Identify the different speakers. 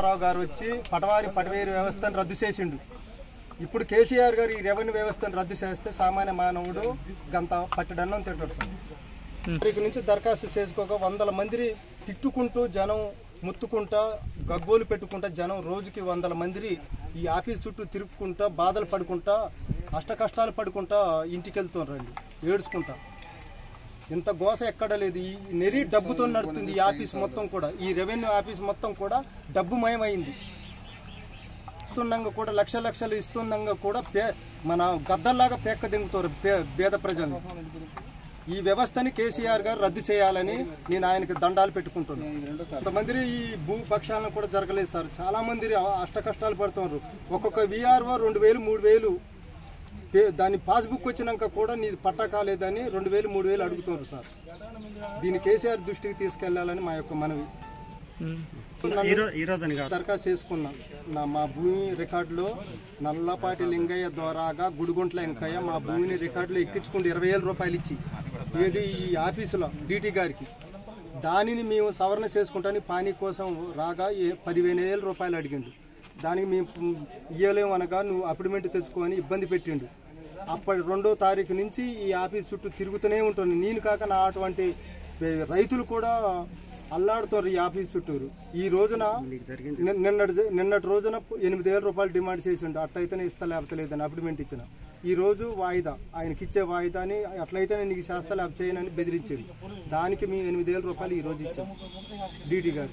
Speaker 1: రామారావు గారు వచ్చి పటవారి పటవేరు వ్యవస్థను రద్దు చేసిండు. ఇప్పుడు కేసీఆర్ గారు ఈ రెవెన్యూ వ్యవస్థను రద్దు చేస్తే సామాన్య మానవుడు గంత పట్టడన్నం తింటాడు సార్. ఇక్కడి నుంచి దరఖాస్తు చేసుకోక వందల మంది తిట్టుకుంటూ జనం ముత్తుకుంటా గగ్గోలు పెట్టుకుంటా జనం రోజుకి వందల మంది ఈ ఆఫీస్ చుట్టూ తిరుక్కుంటా బాధలు పడుకుంటా అష్ట కష్టాలు పడుకుంటా ఇంటికి వెళ్తున్నారండి ఏడ్చుకుంటా. ఇంత గోస ఎక్కడ లేదు. ఈ నెరి డబ్బుతో నడుస్తుంది ఈ ఆఫీస్ మొత్తం కూడా. ఈ రెవెన్యూ ఆఫీస్ మొత్తం కూడా డబ్బు మయమైంది ఇస్తుండగా కూడా లక్ష లక్షలు ఇస్తుండగా కూడా పే మన గద్దల్లాగా పేక్క దింగుతారు పే- పేద ప్రజలు ఈ వ్యవస్థని కేసీఆర్ గారు రద్దు చేయాలని నేను ఆయనకి దండాలు పెట్టుకుంటున్నాను కొంతమంది ఈ భూ పక్షాలను కూడా జరగలేదు సార్. చాలా మంది అష్ట కష్టాలు పడుతున్నారు ఒక్కొక్క విఆర్ఓ రెండు వేలు మూడు వేలు దాని పాస్బుక్ వచ్చినాక కూడా నీది పట్టా కాలేదని రెండు వేలు మూడు వేలు అడుగుతున్నారు సార్. దీన్ని కేసీఆర్ దృష్టికి తీసుకెళ్ళాలని మా యొక్క మనవి. దరఖాస్తు చేసుకున్నా నా మా భూమి రికార్డులో నల్లపాటి లింగయ్య ద్వారాగా గుడిగుంట్ల వెంకయ్య మా భూమిని రికార్డులో ఎక్కించుకుంటూ ఇరవై వేల రూపాయలు ఇచ్చి ఏది ఈ ఆఫీసులో డీటీ గారికి. దానిని మేము సవరణ చేసుకుంటానికి పానీ కోసం రాగా ఏ పదివేల వేల రూపాయలు అడిగిండు. దానికి మేము ఇయ్యలేము అనగా నువ్వు అపాయింట్మెంట్ తెచ్చుకొని ఇబ్బంది పెట్టిండు. అప్పటి రెండో తారీఖు నుంచి ఈ ఆఫీస్ చుట్టూ తిరుగుతూనే ఉంటుంది నేను కాక నా అటువంటి రైతులు కూడా అల్లాడుతారు ఈ ఆఫీస్ చుట్టూరు. ఈ రోజున నిన్నటి నిన్నటి రోజున ఎనిమిది వేల రూపాయలు డిమాండ్ చేసిండు. అట్లయితేనే ఇస్తా లేకపోతే లేదని అపాయింట్మెంట్ ఇచ్చిన. ఈ రోజు వాయిదా. ఆయనకి ఇచ్చే వాయిదాని అట్లయితేనే నీకు చేస్తా లేకపోతే చేయనని బెదిరించింది దానికి మేము ఎనిమిది వేల రూపాయలు ఈ రోజు ఇచ్చాం. డీటీ గారు.